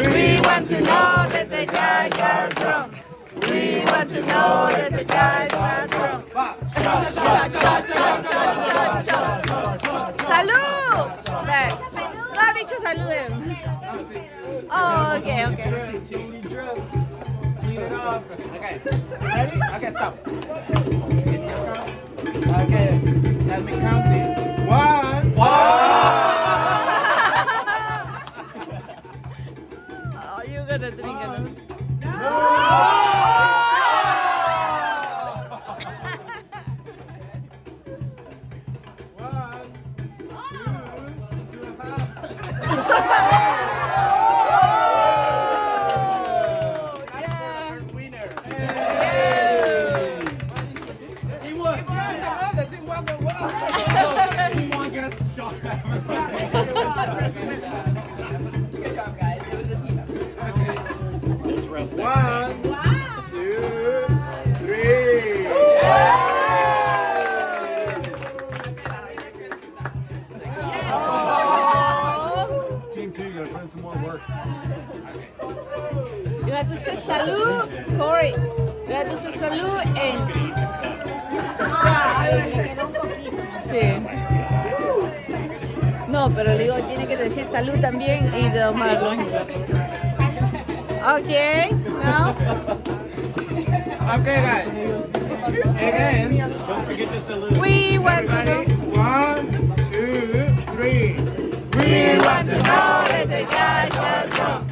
We want to know that the guys are drunk. We want to know that the guys are drunk. Shot, shot, shot, shot, shot, shot, shot. ¡Salud! No ha dicho saluden. Oh, okay, okay. Okay. Ready? Okay, stop. Okay. Let me count இருக்கிறீங்க Team two, you gotta put in some more work. You have to say salud, Corey. You have to say salud and. Sí. No, pero le digo, tiene que decir salud también y tomarlo. Ok, no. Okay, guys. Again. Don't forget to salute. guys was drunk.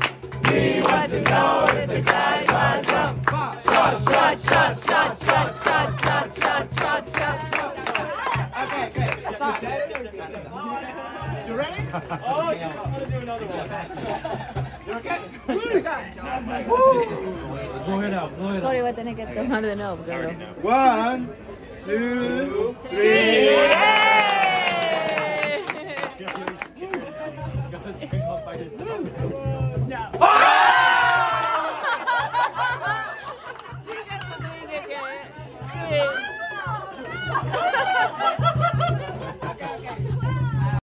We want to know if the guys was drunk. Shot, shot, shot, shot, shot, shot, shot, shot, shot, shot. Okay, okay. Stop. You ready? Oh, she's gonna do another one. Okay? Woo! Blow it out, blow it out. Cody va a tener que tomar de nuevo. One, two, three. Woo!